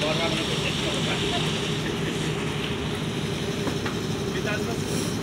Burma बनाएको देखा होगा